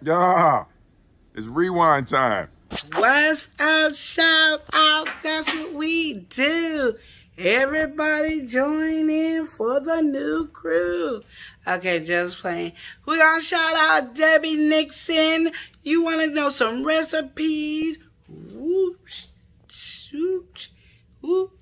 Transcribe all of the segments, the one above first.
Yeah, it's rewind time. What's up, shout out? That's what we do. Everybody join in for the new crew. Okay, just playing. We gonna shout out Debbie Nixon. You wanna know some recipes? Whoosh, shoot, whoop.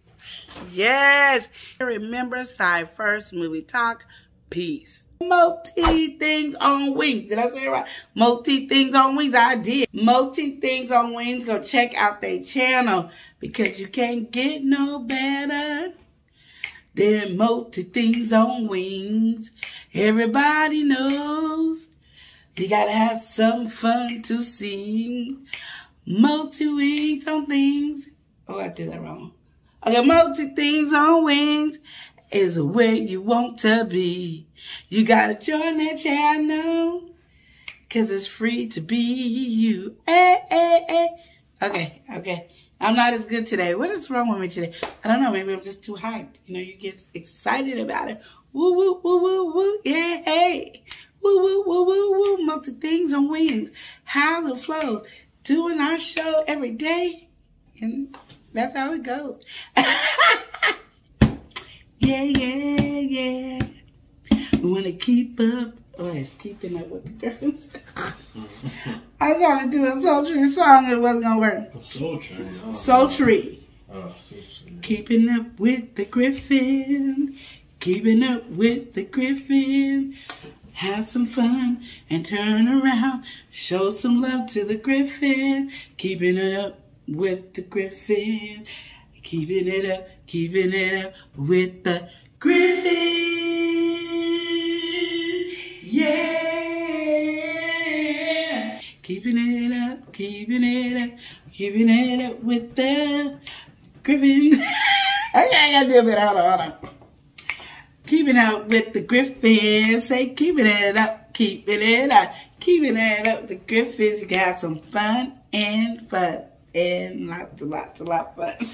Yes. Remember, side first movie talk. Peace. Multi things on wings. Did I say it right? Multi things on wings. I did. Multi things on wings. Go check out their channel because you can't get no better than multi things on wings. Everybody knows you gotta have some fun to sing. Multi wings on things. Oh, I did that wrong. Okay, multi things on wings is where you want to be. You gotta join that channel, cause it's free to be you. Hey, hey, hey. Okay, okay. I'm not as good today. What is wrong with me today? I don't know. Maybe I'm just too hyped. You know, you get excited about it. Woo, woo, woo, woo, woo. Yeah, hey. Woo, woo, woo, woo, woo. Multi things on wings. How's it flows. Doing our show every day. And that's how it goes. Yeah, yeah, yeah. We want to keep up. Oh, it's keeping up with the girls. I was trying to do a sultry song. It wasn't going to work. Sultry. Oh, Sultry. Oh, sultry. Keeping up with the Griffin. Keeping up with the Griffin. Have some fun and turn around. Show some love to the Griffin. Keeping it up with the Griffin. Keeping it up, keeping it up with the Griffin. Yeah. Keeping it up, keeping it up, keeping it up with the Griffin. okay, I gotta do a bit. Hold on, hold on. Keeping up with the Griffins. Say, keeping it up, keeping it up, keeping it up with the Griffins. Got some fun and fun and lots lots lots of fun.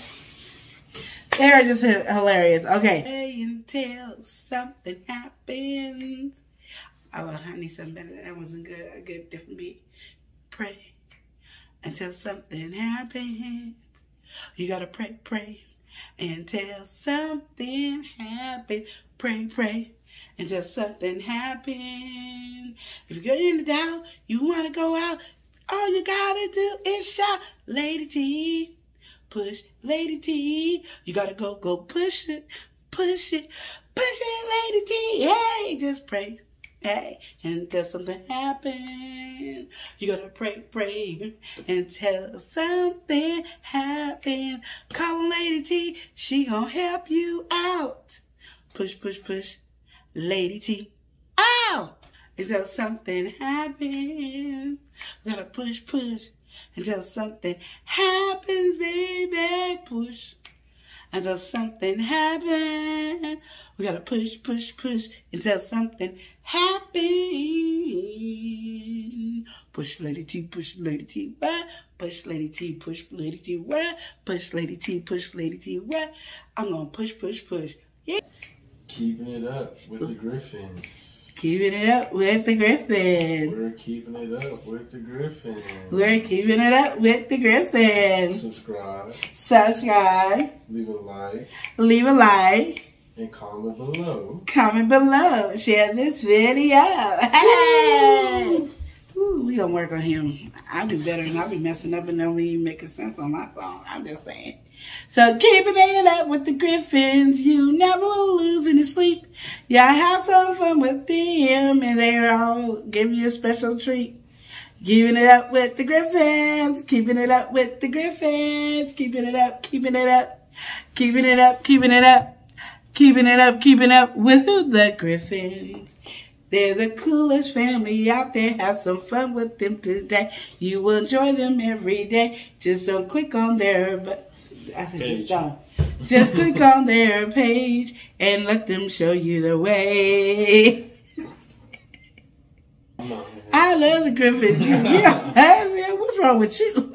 They're just hilarious. Okay. Until something happens. Oh, I need something better. That wasn't good. A good different beat. Pray until something happens. You gotta pray, pray until something happens. Pray, pray until something happens. If you're in doubt, you wanna go out, all you gotta do is shout, Lady T push, Lady T. You gotta go, go push it, push it, push it, Lady T. Hey, just pray. Hey, until something happens. You gotta pray, pray until something happens. Call Lady T, she gonna help you out. Push, push, push, Lady T. Ow! Until something happens. You gotta push, push until something happens, baby. Push until something happens. We gotta push, push, push until something happens. Push Lady T, push Lady T, where? Push Lady T, push Lady T, where? Push Lady T, push Lady T, where? I'm gonna push, push, push. Yeah. Keeping it up with the Griffins. Keeping it up with the Griffin. We're keeping it up with the Griffins. We're keeping it up with the Griffin. Subscribe, Subscribe, leave a like, leave a like, and comment below. comment below, share this video. Hey! Ooh, we gonna work on him. I'll do better and I'll be messing up and don't even making sense on my song. I'm just saying. So keeping it up with the Griffins, you never will lose any sleep. Yeah, have some fun with them and they're all give you a special treat. Giving it up with the Griffins, keeping it up with the Griffins, keeping it up, keeping it up, keeping it up, keeping it up, keeping it up, keeping up with the Griffins. They're the coolest family out there. Have some fun with them today. You will enjoy them every day. Just don't click on their but I said just Page. don't. Just click on their page and let them show you the way. I love the Griffins. You- yeah, man, what's wrong with you?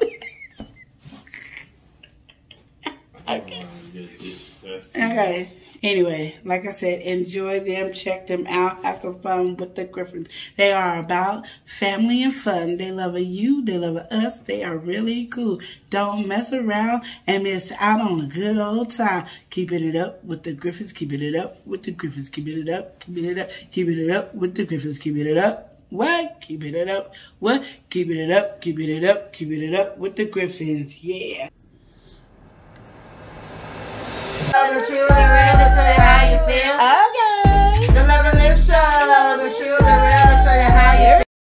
I don't wanna get this. That's too okay. Anyway, like I said, enjoy them, check them out, have some fun with the Griffins. They are about family and fun. They love you, they love us, they are really cool. Don't mess around and miss out on a good old time. Keeping it up with the Griffins, keeping it up with the Griffins, keeping it up, keeping it up, keeping it up with the Griffins, keeping it up. What? Keeping it up. What? Keeping it up, keeping it up, keeping it up with the Griffins. Yeah. Truly real, to how you feel.